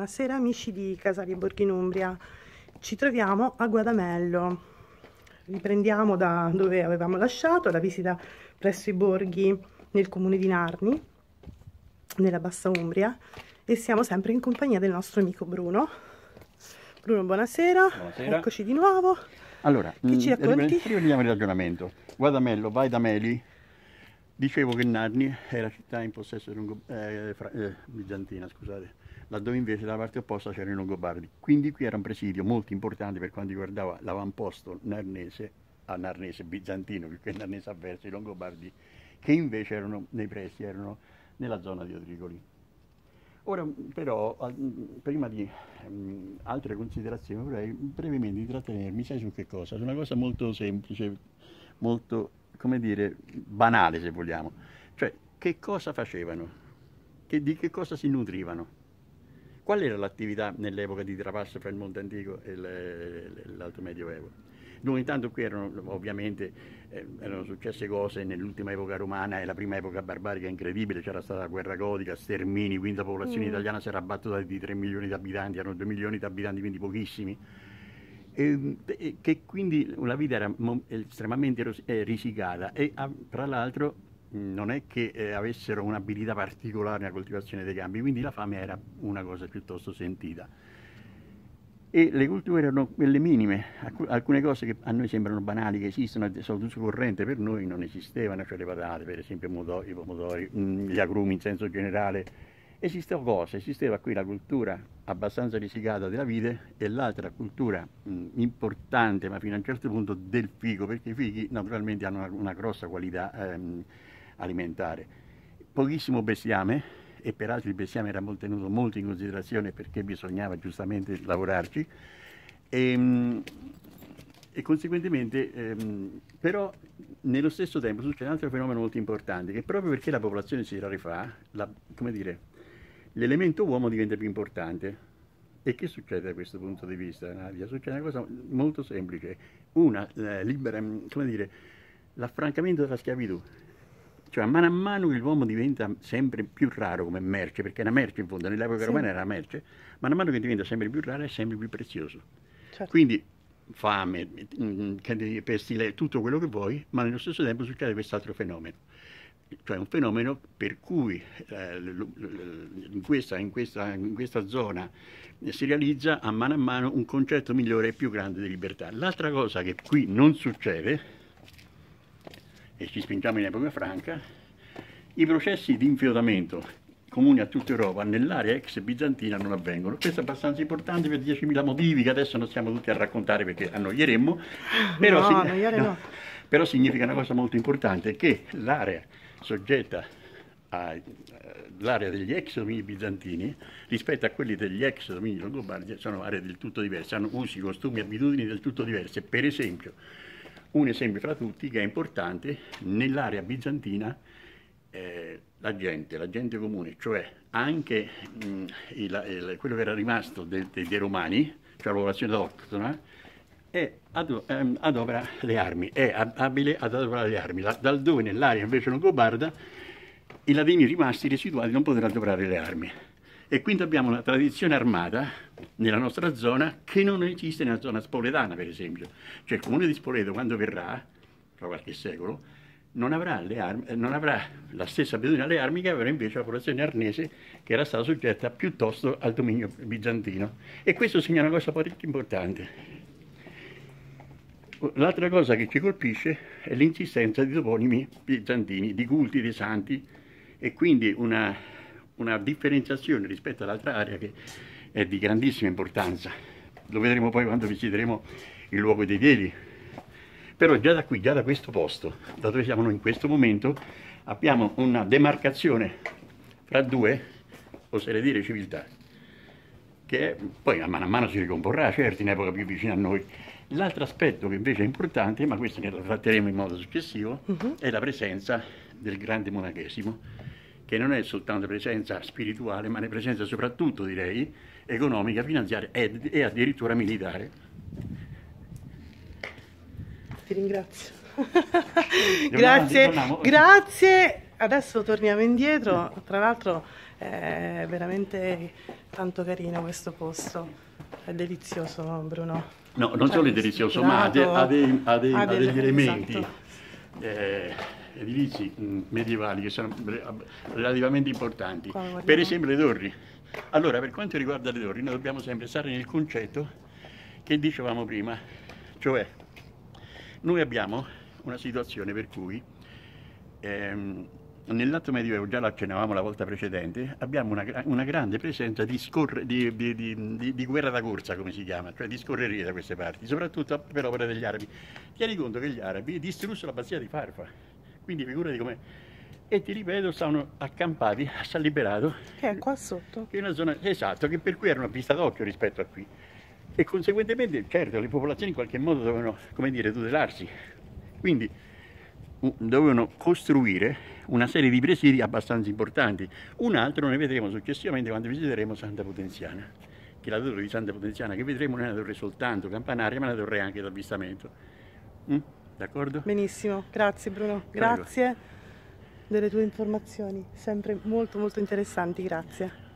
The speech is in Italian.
Buonasera amici di Casali Borghi in Umbria, ci troviamo a Guadamello, riprendiamo da dove avevamo lasciato la visita presso i borghi nel comune di Narni, nella Bassa Umbria e siamo sempre in compagnia del nostro amico Bruno. Bruno buonasera, Buonasera. eccoci di nuovo. Allora, Che ci mm, racconti? riprendiamo il ragionamento. Guadamello, vai da Meli. Dicevo che Narni era città in possesso eh, eh, bizantina, scusate, laddove invece dalla parte opposta c'erano i Longobardi. Quindi qui era un presidio molto importante per quanto riguardava l'avamposto narnese, a narnese bizantino, più che narnese avverso i Longobardi, che invece erano nei pressi, erano nella zona di Odricoli. Ora però, prima di ehm, altre considerazioni, vorrei brevemente intrattenermi, sai su che cosa? Su una cosa molto semplice, molto, come dire, banale se vogliamo. Cioè, che cosa facevano? Che- di che cosa si nutrivano? Qual era l'attività nell'epoca di trapasso fra il mondo antico e l'alto medioevo? Dunque, intanto qui erano ovviamente eh, erano successe cose nell'ultima epoca romana e la prima epoca barbarica incredibile, c'era stata la guerra gotica, stermini, quindi la popolazione Mm. italiana si era abbattuta di 3 milioni di abitanti, erano 2 milioni di abitanti, quindi pochissimi. E, e che quindi la vita era estremamente eh, risicata e ah, tra l'altro non è che eh, avessero un'abilità particolare nella coltivazione dei campi, quindi la fame era una cosa piuttosto sentita. E le culture erano quelle minime, Alcu- alcune cose che a noi sembrano banali, che esistono, sono d'uso corrente, per noi non esistevano, cioè le patate, per esempio i modo- i pomodori, mh, gli agrumi in senso generale. Esisteva cosa? Esisteva qui la cultura abbastanza risicata della vite e l'altra cultura mh, importante, ma fino a un certo punto, del figo, perché i fighi naturalmente hanno una, una grossa qualità ehm, alimentare. Pochissimo bestiame, e peraltro il bestiame era tenuto molto in considerazione perché bisognava giustamente lavorarci. E, mh, e conseguentemente, ehm, però, nello stesso tempo succede un altro fenomeno molto importante, che proprio perché la popolazione si rarefà, la- come dire, l'elemento uomo diventa più importante. E che succede da questo punto di vista, Nadia? Succede una cosa molto semplice, una eh, libera, come dire, l'affrancamento della schiavitù. Cioè, a mano a mano che l'uomo diventa sempre più raro come merce, perché è una merce in fondo, nell'epoca Sì. romana era una merce, man mano che diventa sempre più raro è sempre più prezioso. Certo. Quindi fame, mm, pestile, tutto quello che vuoi, ma nello stesso tempo succede quest'altro fenomeno. Cioè un fenomeno per cui eh, in, questa, in questa- in questa zona eh, si realizza a mano a mano un concetto migliore e più grande di libertà. L'altra cosa che qui non succede, e ci spingiamo in epoca franca, i processi di infiodamento comuni a tutta Europa nell'area ex bizantina non avvengono. Questo è abbastanza importante per 10.000 motivi che adesso non stiamo tutti a raccontare perché annoieremmo, però, No, annoiare no. però significa una cosa molto importante, che l'area soggetta all'area degli ex domini bizantini rispetto a quelli degli ex domini longobardi sono aree del tutto diverse, hanno usi, costumi, abitudini del tutto diverse. Per esempio, un esempio fra tutti che è importante, nell'area bizantina eh, la gente, la gente comune, cioè anche mh, il- il- quello che era rimasto de- de- dei romani, cioè la popolazione autoctona, è ado- ehm, adopera le armi, è ab- abile ad adoperare le armi, La- dal dove nell'area invece longobarda i latini rimasti residuati non potranno adoperare le armi. E quindi abbiamo una tradizione armata nella nostra zona che non esiste nella zona spoletana, per esempio. Cioè il comune di Spoleto, quando verrà, tra qualche secolo, non avrà, armi- eh, non avrà la stessa abitudine alle armi che aveva invece la popolazione arnese, che era stata soggetta piuttosto al dominio bizantino. E questo segna una cosa parecchio importante. L'altra cosa che ci colpisce è l'insistenza di toponimi bizantini, di culti dei santi e quindi una, una differenziazione rispetto all'altra area che è di grandissima importanza. Lo vedremo poi quando visiteremo il luogo dei piedi. Però già da qui, già da questo posto, da dove siamo noi in questo momento, abbiamo una demarcazione fra due, oserei dire, civiltà che poi a mano a mano si ricomporrà, certo, in epoca più vicina a noi. L'altro aspetto che invece è importante, ma questo ne lo tratteremo in modo successivo, Mhm. è la presenza del grande monachesimo, che non è soltanto presenza spirituale, ma è presenza soprattutto, direi, economica, finanziaria e, e addirittura militare. Ti ringrazio. grazie, torniamo. grazie. Adesso torniamo indietro. Tra l'altro È veramente tanto carino questo posto. È delizioso, Bruno. No, non solo è Cioè, delizioso, ma ha, de- ha dei- ha dei- ha degli elementi esatto. eh, edilizi mh, medievali che sono re- relativamente importanti. Per esempio le torri. Allora, per quanto riguarda le torri, noi dobbiamo sempre stare nel concetto che dicevamo prima, cioè noi abbiamo una situazione per cui ehm, nell'atto medioevo, già l'accennavamo la volta precedente, abbiamo una, una grande presenza di, scorre- di- di- di guerra da corsa, come si chiama, cioè di scorrerie da queste parti, soprattutto per opera degli arabi. Tieni conto che gli arabi distrussero l'abbazia di Farfa, quindi figurati come... E ti ripeto, stavano accampati a San Liberato, Che è qua sotto. che è una zona esatto, che per cui era una pista d'occhio rispetto a qui. E conseguentemente, certo, le popolazioni in qualche modo dovevano, come dire, tutelarsi. Quindi dovevano costruire una serie di presidi abbastanza importanti. Un altro ne vedremo successivamente quando visiteremo Santa Potenziana, che la torre di Santa Potenziana che vedremo non è una torre soltanto campanaria, ma una torre anche d'avvistamento. Mm? D'accordo? Benissimo, grazie Bruno, Prego. grazie delle tue informazioni, sempre molto molto interessanti, grazie.